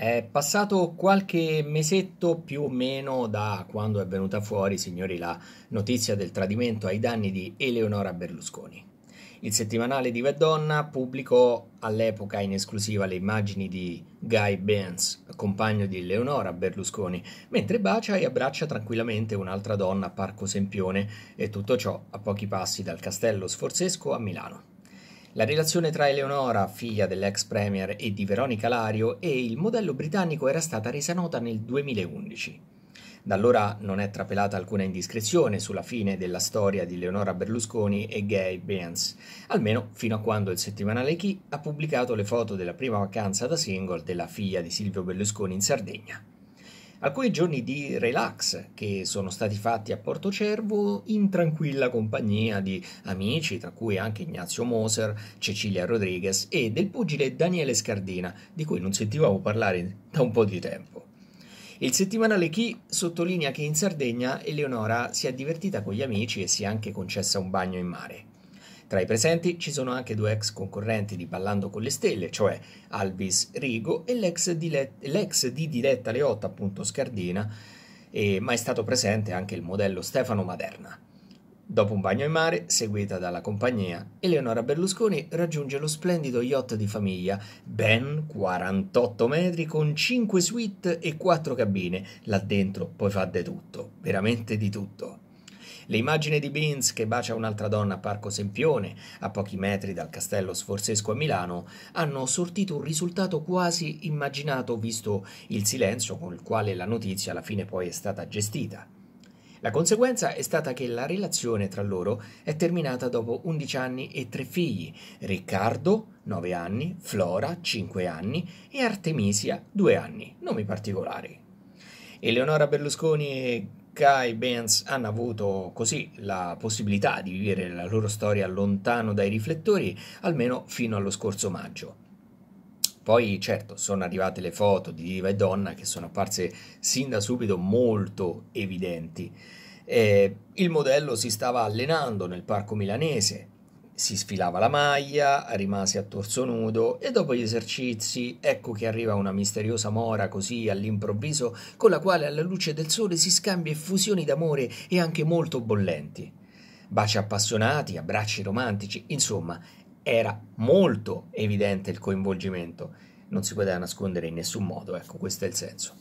È passato qualche mesetto più o meno da quando è venuta fuori, signori, la notizia del tradimento ai danni di Eleonora Berlusconi. Il settimanale di Donna pubblicò all'epoca in esclusiva le immagini di Guy Benz, compagno di Eleonora Berlusconi, mentre bacia e abbraccia tranquillamente un'altra donna a Parco Sempione e tutto ciò a pochi passi dal castello sforzesco a Milano. La relazione tra Eleonora, figlia dell'ex premier, e di Veronica Lario e il modello britannico era stata resa nota nel 2011. Da allora non è trapelata alcuna indiscrezione sulla fine della storia di Leonora Berlusconi e Gay Benz, almeno fino a quando il settimanale Chi ha pubblicato le foto della prima vacanza da single della figlia di Silvio Berlusconi in Sardegna. Alcuni giorni di relax che sono stati fatti a Porto Cervo in tranquilla compagnia di amici, tra cui anche Ignazio Moser, Cecilia Rodriguez e del pugile Daniele Scardina, di cui non sentivamo parlare da un po' di tempo. Il settimanale Chi sottolinea che in Sardegna Eleonora si è divertita con gli amici e si è anche concessa un bagno in mare. Tra i presenti ci sono anche due ex concorrenti di Ballando con le Stelle, cioè Albis Rigo e l'ex di, Le- l'ex di Diletta Leotta, appunto Scardina, ma è stato presente anche il modello Stefano Maderna. Dopo un bagno in mare, seguita dalla compagnia, Eleonora Berlusconi raggiunge lo splendido yacht di famiglia, ben 48 metri con 5 suite e 4 cabine. Là dentro poi fa di tutto, veramente di tutto. Le immagini di Beans che bacia un'altra donna a Parco Sempione, a pochi metri dal castello sforzesco a Milano, hanno sortito un risultato quasi immaginato visto il silenzio con il quale la notizia alla fine poi è stata gestita. La conseguenza è stata che la relazione tra loro è terminata dopo 11 anni e tre figli, Riccardo, 9 anni, Flora, 5 anni e Artemisia, 2 anni, nomi particolari. Eleonora Berlusconi e Guy Benz hanno avuto così la possibilità di vivere la loro storia lontano dai riflettori almeno fino allo scorso maggio. Poi, certo, sono arrivate le foto di Diva e Donna che sono apparse sin da subito molto evidenti. Eh, il modello si stava allenando nel parco milanese, si sfilava la maglia, rimase a torso nudo e dopo gli esercizi ecco che arriva una misteriosa mora così all'improvviso con la quale alla luce del sole si scambia effusioni d'amore e anche molto bollenti. Baci appassionati, abbracci romantici, insomma, era molto evidente il coinvolgimento. Non si poteva nascondere in nessun modo, ecco, questo è il senso.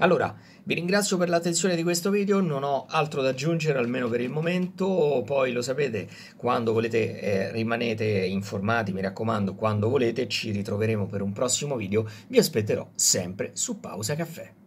Allora, vi ringrazio per l'attenzione di questo video, non ho altro da aggiungere almeno per il momento, poi lo sapete, quando volete eh, rimanete informati, mi raccomando, quando volete ci ritroveremo per un prossimo video, vi aspetterò sempre su Pausa Caffè.